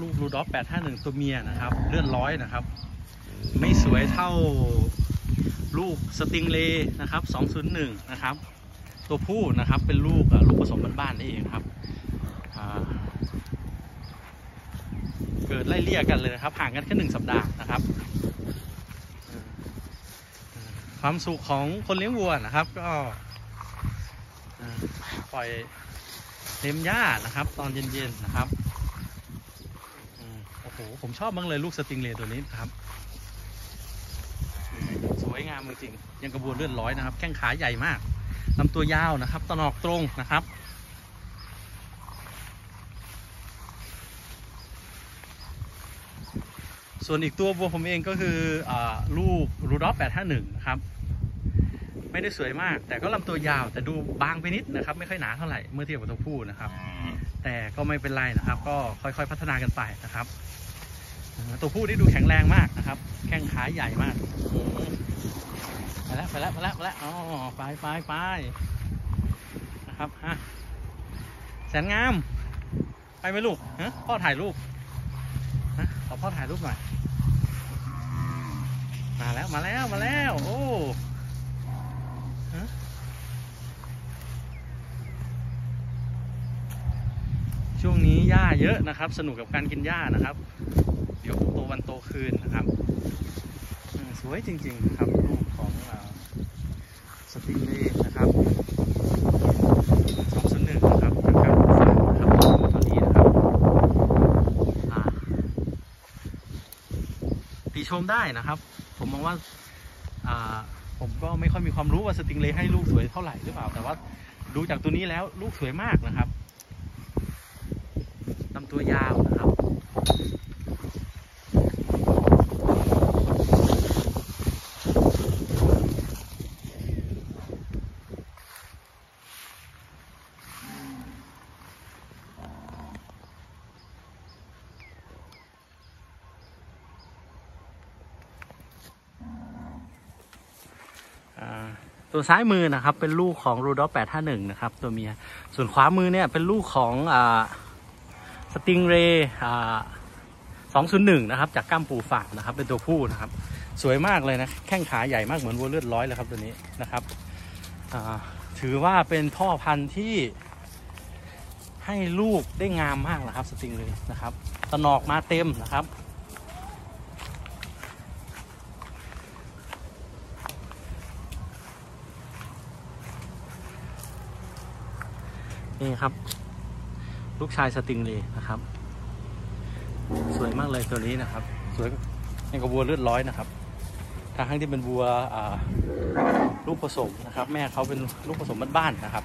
ลูกรูด็อกแปดห้าหนึ่งตัวเมียนะครับ เลื่อนร้อยนะครับ ไม่สวยเท่าลูกสติงเลนะครับสองศูนะครับ ตัวผู้นะครับเป็นลูกอะลูกผสมบ้านๆนี่เองครับเกิดไล่เลี่ยกันเลยนะครับห่างกันแค่หนึ่งสัปดาห์นะครับ ความสุขของคนเลี้ยงวัวนะครับ ก็ปล่อยเต็มหญ้านะครับ ตอนเย็นๆนะครับ โหผมชอบมากเลยลูกสติงเลตัวนี้ครับ สวยงามจริงยังกระบวนเลือดร้อยนะครับ แข้งขาใหญ่มากลำตัวยาวนะครับตะนอกตรงนะครับส่วนอีกตัววัวผมเองก็คืออลูกรูดอฟ851 นะครับ ไม่ได้สวยมาก แต่ก็ลำตัวยาวแต่ดูบางไปนิดนะครับ ไม่ค่อยหนาเท่าไหร่เมื่อเทียบกับตัวผู้นะครับ แต่ก็ไม่เป็นไรนะครับ ก็ค่อยๆพัฒนากันไปนะครับ ตัวผู้ที่ดูแข็งแรงมากนะครับ แข้งขาใหญ่มากไปแล้วไปแล้วไปแล้วไปแล้วอ๋อไปไปไปนะครับฮะแสนงาม ไปไหมลูกฮะพ่อถ่ายรูปฮะขอพ่อถ่ายรูปหน่อยมาแล้วมาแล้วมาแล้ว โอ้ฮะช่วงนี้หญ้าเยอะนะครับ สนุกกับการกินหญ้านะครับ เดี๋ยวโตวันโตคืนนะครับสวยจริงๆครับลูกของสติงเล่นะครับสองศูนหนึ่งนะครับจากการฝานะครับตัวนี้นะครับติชมได้นะครับ ผมมองว่าผมก็ไม่ค่อยมีความรู้ว่าสติงเล่ให้ลูกสวยเท่าไหร่หรือเปล่า แต่ว่าดูจากตัวนี้แล้วลูกสวยมากนะครับลำตัวยาวนะครับ ตัวซ้ายมือนะครับ เป็นลูกของรูดอฟ851นะครับ ตัวเมีย ส่วนขวามือเนี่ยเป็นลูกของอสติงเรย์อ่า201นะครับ จากก้ามปูฝากนะครับ เป็นตัวผู้นะครับ สวยมากเลยนะ แข้งขาใหญ่มากเหมือนวัวเลือดร้อยเลยครับตัวนี้นะครับถือว่าเป็นพ่อพันธุ์ที่ให้ลูกได้งามมากนะครับ สติงเรย์นะครับตะนอกมาเต็มนะครับ นี่ครับ ลูกชายสติงเลยนะครับ สวยมากเลยตัวนี้นะครับ สวยยังกับวัวเลือดร้อยนะครับทั้งที่เป็นวัวลูกผสมนะครับ แม่เขาเป็นลูกผสมบ้านๆนะครับ